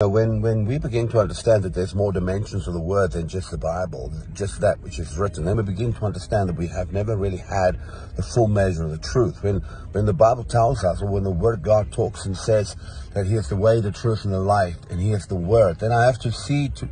When, when we begin to understand that there's more dimensions of the word than just the Bible, just that which is written, then we begin to understand that we have never really had the full measure of the truth. When, when the Bible tells us, or when the Word of God talks and says that He is the way, the truth, and the life, and He is the Word, then I have to see to,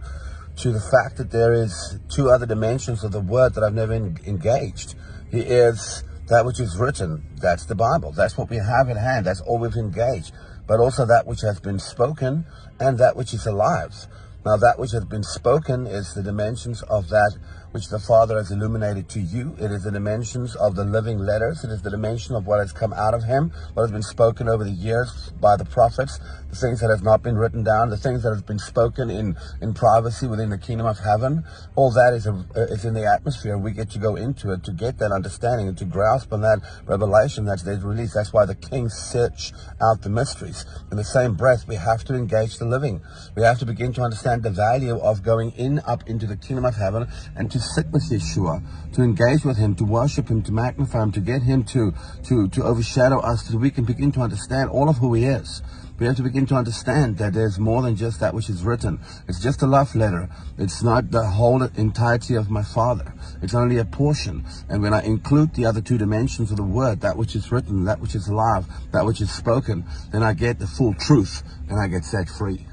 to the fact that there is two other dimensions of the Word that I've never engaged. He is that which is written. That's the Bible. That's what we have in hand. That's all we've engaged but also that which has been spoken and that which is alive. Now, that which has been spoken is the dimensions of that which the Father has illuminated to you. It is the dimensions of the living letters. It is the dimension of what has come out of Him, what has been spoken over the years by the prophets, the things that have not been written down, the things that have been spoken in, in privacy within the kingdom of heaven. All that is, a, is in the atmosphere. We get to go into it to get that understanding and to grasp on that revelation that's released. That's why the King search out the mysteries. In the same breath, we have to engage the living. We have to begin to understand understand the value of going in up into the kingdom of heaven and to sit with Yeshua, to engage with him, to worship him, to magnify him, to get him to, to, to overshadow us so we can begin to understand all of who he is. We have to begin to understand that there's more than just that which is written. It's just a love letter. It's not the whole entirety of my Father. It's only a portion. And when I include the other two dimensions of the word, that which is written, that which is alive, that which is spoken, then I get the full truth and I get set free.